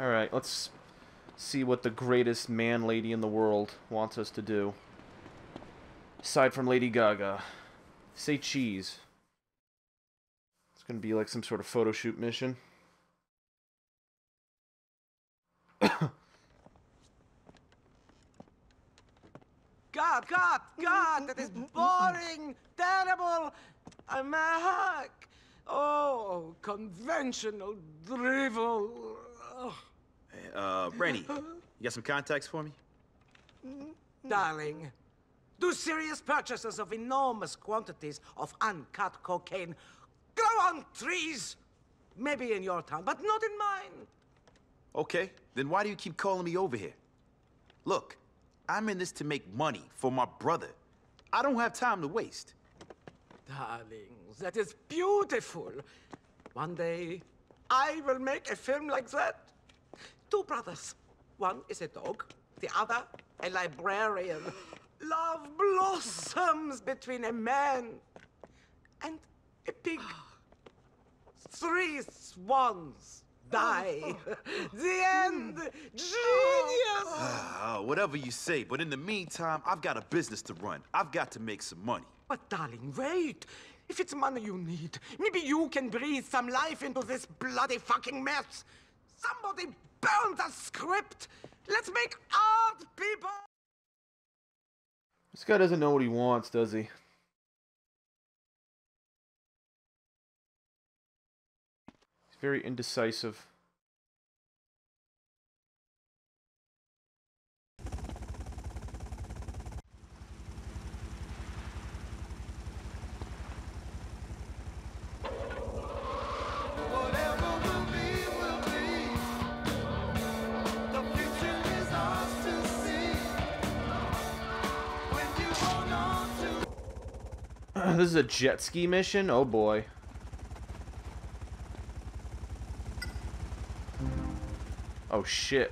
Alright, let's see what the greatest man lady in the world wants us to do. Aside from Lady Gaga. Say cheese. It's gonna be like some sort of photo shoot mission. God, God, God, that is boring, terrible. I'm a hack. Oh, conventional drivel. Oh. Uh, Reni, you got some contacts for me? Darling, do serious purchases of enormous quantities of uncut cocaine grow on trees? Maybe in your town, but not in mine. Okay, then why do you keep calling me over here? Look, I'm in this to make money for my brother. I don't have time to waste. Darling, that is beautiful. One day, I will make a film like that. Two brothers. One is a dog, the other a librarian. Love blossoms between a man and a pig. Three swans die. the end. Genius. Ah, whatever you say, but in the meantime, I've got a business to run. I've got to make some money. But darling, wait. If it's money you need, maybe you can breathe some life into this bloody fucking mess. Somebody burn the script. Let's make art, people. This guy doesn't know what he wants, does he? He's very indecisive. this is a jet ski mission? Oh boy. Oh shit.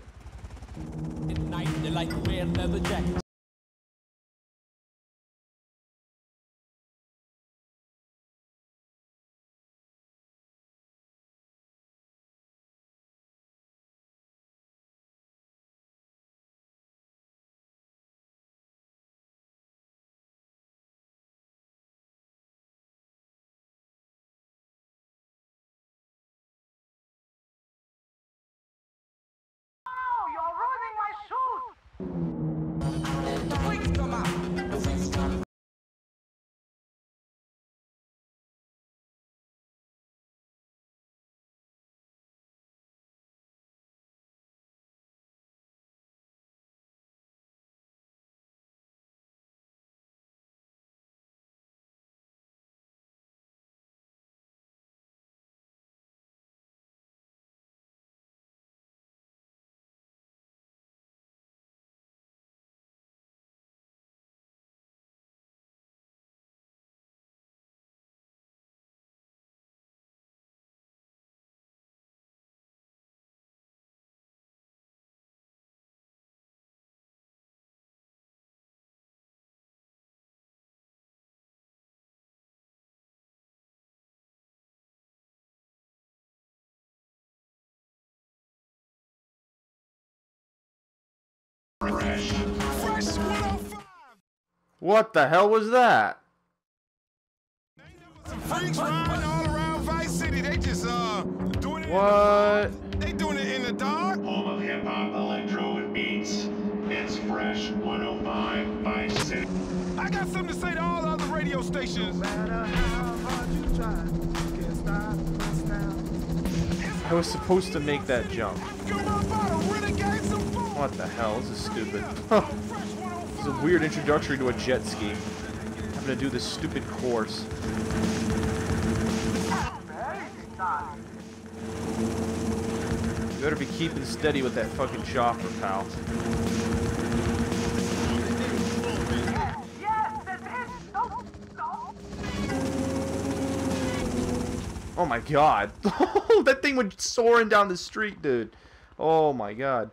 You're What the hell was that? Freaks riding all around Vice City. They just uh doing it. What? They doing it in the dark. Home of hip hop, electro, and beats. It's Fresh 105 Vice City. I got something to say to all the other radio stations. I was supposed to make that jump. What the hell? This is stupid. Huh. This is a weird introductory to a jet ski. Having to do this stupid course. You better be keeping steady with that fucking chopper, pal. Oh my god. that thing went soaring down the street, dude. Oh my god.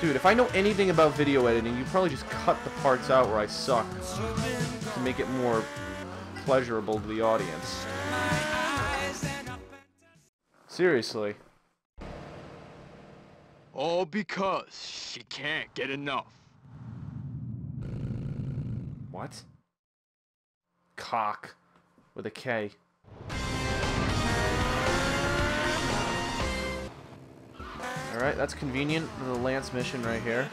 Dude, if I know anything about video editing, you probably just cut the parts out where I suck to make it more pleasurable to the audience. Seriously. All because she can't get enough. What? Cock. With a K. Alright, that's convenient. The Lance mission right here.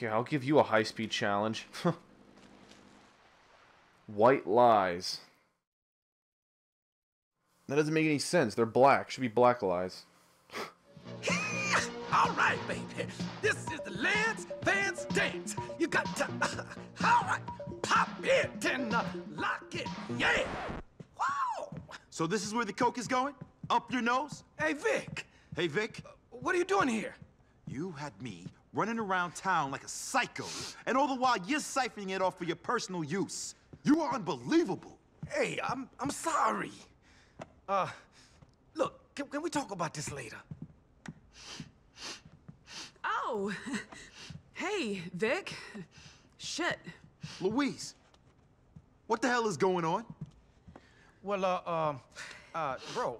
Yeah, I'll give you a high-speed challenge. White lies. That doesn't make any sense. They're black. Should be black lies. All right, baby. This is the Lance Vance dance. You got to. All right. Pop it and uh, lock it. Yeah. Wow. So this is where the coke is going? Up your nose? Hey, Vic. Hey, Vic, What are you doing here? you had me running around town like a psycho, and all the while you're siphoning it off for your personal use. You are unbelievable. Hey, I'm I'm sorry. Uh, look, can, can we talk about this later? Oh, hey, Vic. Shit. Louise, what the hell is going on? Well, uh, um, uh, bro.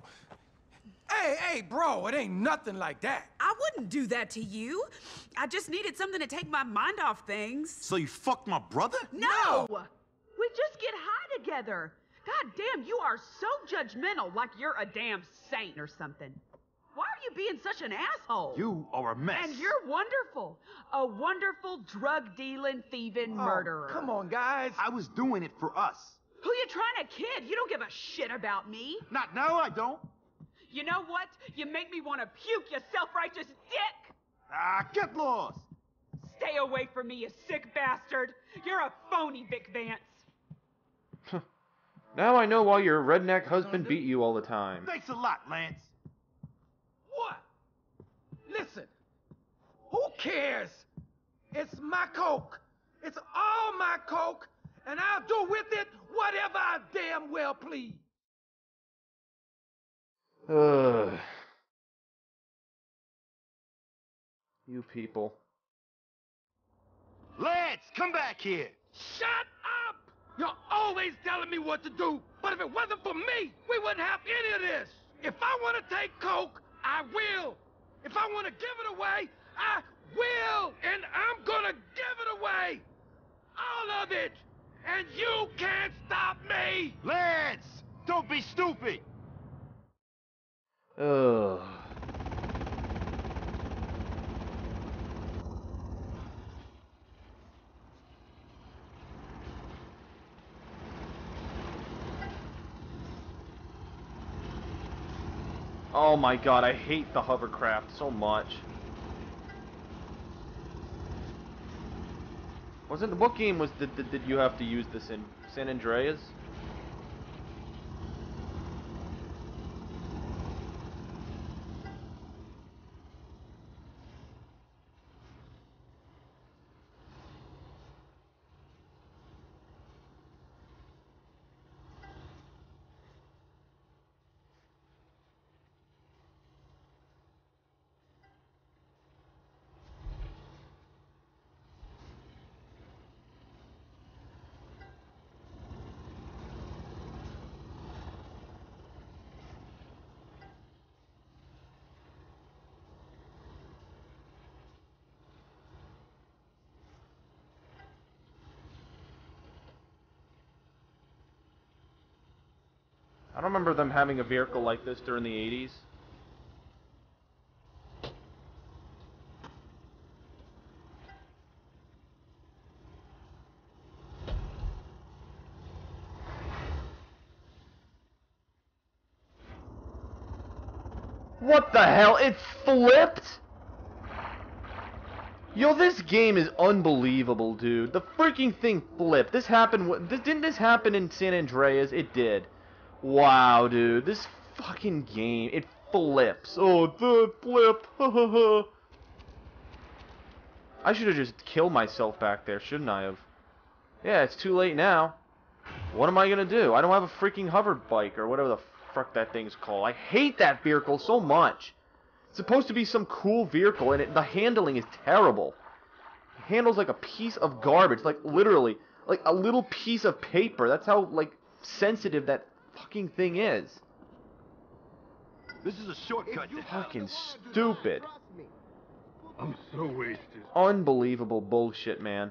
Hey, hey, bro, it ain't nothing like that. I wouldn't do that to you. I just needed something to take my mind off things. So you fucked my brother? No! We just get high together. God damn, you are so judgmental, like you're a damn saint or something. Why are you being such an asshole? You are a mess. And you're wonderful. A wonderful drug dealing, thieving oh, murderer. Oh, come on, guys. I was doing it for us. Who you trying to kid? You don't give a shit about me. Not now, I don't. You know what? You make me want to puke, you self-righteous dick! Ah, get lost. Stay away from me, you sick bastard! You're a phony, Vic Vance. Now I know why your redneck husband beat you all the time. Thanks a lot, Lance. What? Listen, who cares? It's my coke. It's all my coke, and I'll do with it whatever I damn well please. Ugh. You people. Lance, come back here. Shut up! You're always telling me what to do, but if it wasn't for me, we wouldn't have any of this. If I want to take coke, I will. If I want to give it away, I will, and I'm gonna give it away. All of it. And you can't stop me. Lance, don't be stupid. Ugh. Oh my god, I hate the hovercraft so much. Wasn't what game was did, did, did you have to use this in? San Andreas? Don't remember them having a vehicle like this during the 80s. What the hell? It flipped? Yo, this game is unbelievable, dude. The freaking thing flipped. This happened. This, didn't this happen in San Andreas? It did. Wow, dude. This fucking game. It flips. Oh, the flip. I should have just killed myself back there, shouldn't I have? Yeah, it's too late now. What am I gonna do? I don't have a freaking hover bike or whatever the fuck that thing's called. I hate that vehicle so much. It's supposed to be some cool vehicle, and it, the handling is terrible. It handles like a piece of garbage, like literally, like a little piece of paper. That's how like sensitive that fucking thing is. This is a shortcut. Fucking stupid. I'm so wasted. Unbelievable bullshit, man.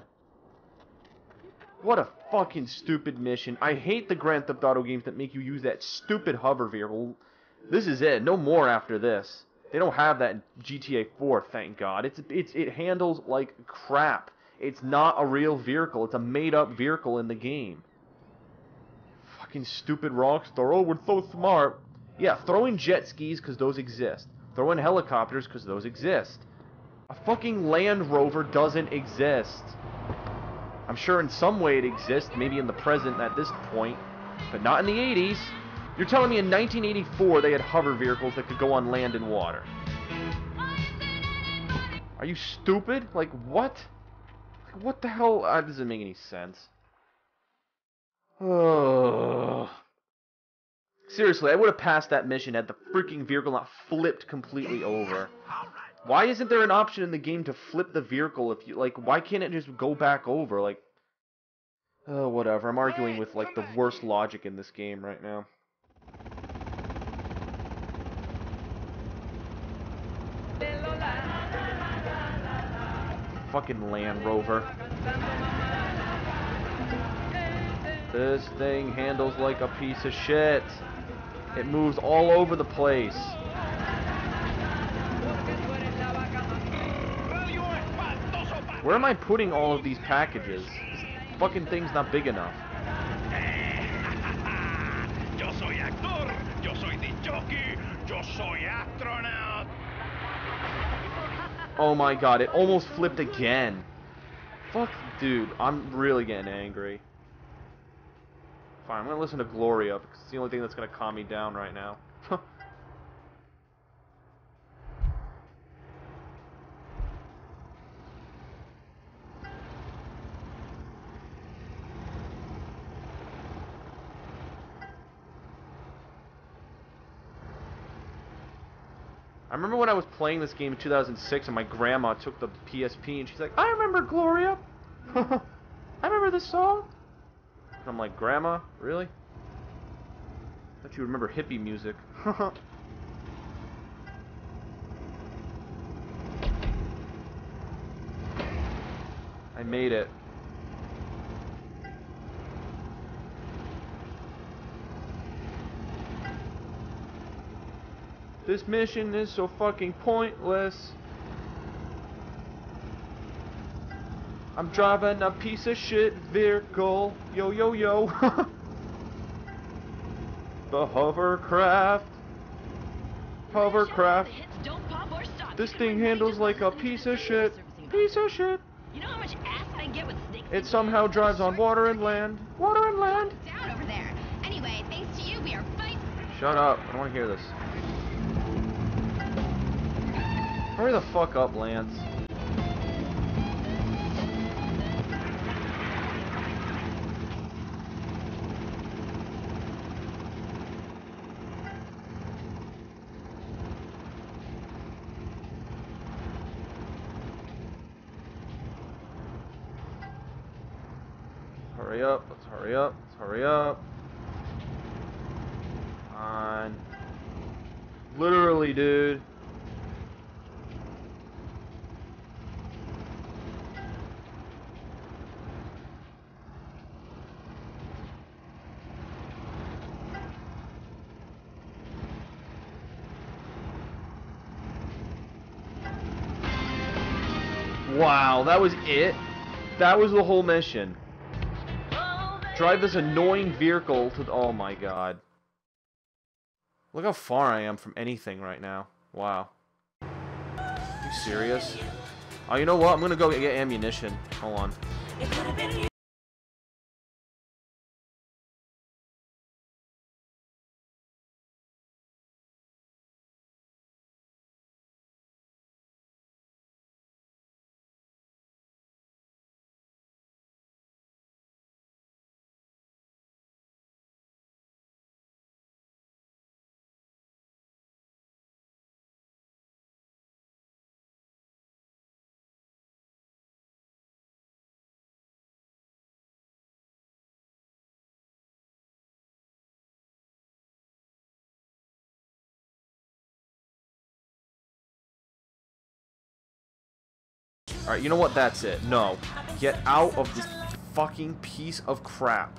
What a fucking stupid mission. I hate the Grand Theft Auto games that make you use that stupid hover vehicle. This is it. No more after this. They don't have that in GTA 4, thank God. It's it's it handles like crap. It's not a real vehicle. It's a made-up vehicle in the game. Fucking stupid Rockstar. Oh, we're so smart. Yeah, throw in jet skis because those exist. Throw in helicopters because those exist. A fucking Land Rover doesn't exist. I'm sure in some way it exists, maybe in the present at this point, but not in the 80s. You're telling me in 1984 they had hover vehicles that could go on land and water. Are you stupid? Like, what? What the hell? Uh, doesn't make any sense. Ugh. Seriously, I would have passed that mission had the freaking vehicle not flipped completely over. Why isn't there an option in the game to flip the vehicle if you like why can't it just go back over like Oh, whatever. I'm arguing with like the worst logic in this game right now. Fucking Land Rover. This thing handles like a piece of shit. It moves all over the place. Where am I putting all of these packages? This fucking thing's not big enough. Yo soy actor, yo soy the jockey, yo soy astronaut. Oh my god, it almost flipped again. Fuck, dude, I'm really getting angry. Fine, I'm gonna listen to Gloria because it's the only thing that's gonna calm me down right now. I remember when I was playing this game in 2006 and my grandma took the PSP and she's like, I remember Gloria. I remember this song. And I'm like, Grandma? Really? I thought you remember hippie music. I made it. This mission is so fucking pointless. I'm driving a piece of shit vehicle. Yo, yo, yo. the hovercraft. Hovercraft. This thing handles like a piece of shit. Piece of shit. You know how much ass I get with? It somehow drives on water and land. Water and land. Down over there. Anyway, thanks to you, we are fighting. Shut up. I don't want to hear this. Hurry the fuck up, Lance. Hurry up, let's hurry up, let's hurry up. On. Literally, dude. Wow, that was it? That was the whole mission. Drive this annoying vehicle to the- Oh my god. Look how far I am from anything right now. Wow. you serious? Oh, you know what? I'm gonna go get ammunition. Hold on. Alright, you know what? That's it. No. Get out of this fucking piece of crap.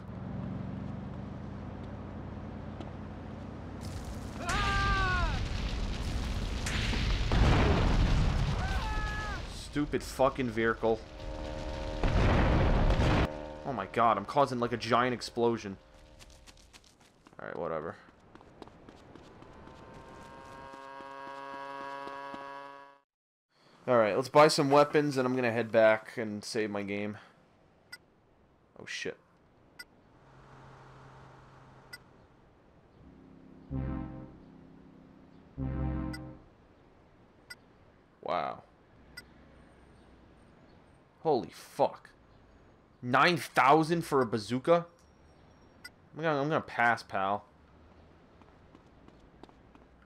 Stupid fucking vehicle. Oh my god, I'm causing like a giant explosion. Alright, whatever. Alright, let's buy some weapons and I'm gonna head back and save my game. Oh shit. Wow. Holy fuck. 9,000 for a bazooka? I'm gonna, I'm gonna pass, pal.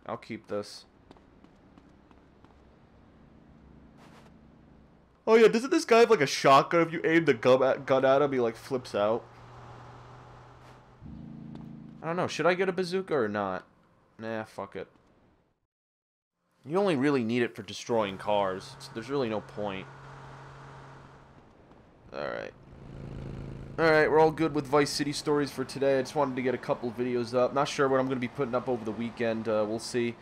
I'll keep this. Oh yeah, doesn't this guy have like a shotgun? If you aim the gun at, gun at him, he like flips out. I don't know. Should I get a bazooka or not? Nah, fuck it. You only really need it for destroying cars. So there's really no point. Alright. Alright, we're all good with Vice City stories for today. I just wanted to get a couple videos up. Not sure what I'm going to be putting up over the weekend. Uh, we'll see.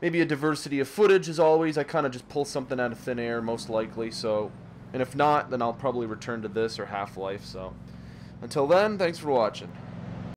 Maybe a diversity of footage, as always. I kind of just pull something out of thin air, most likely. So, And if not, then I'll probably return to this or Half-Life. So, until then, thanks for watching.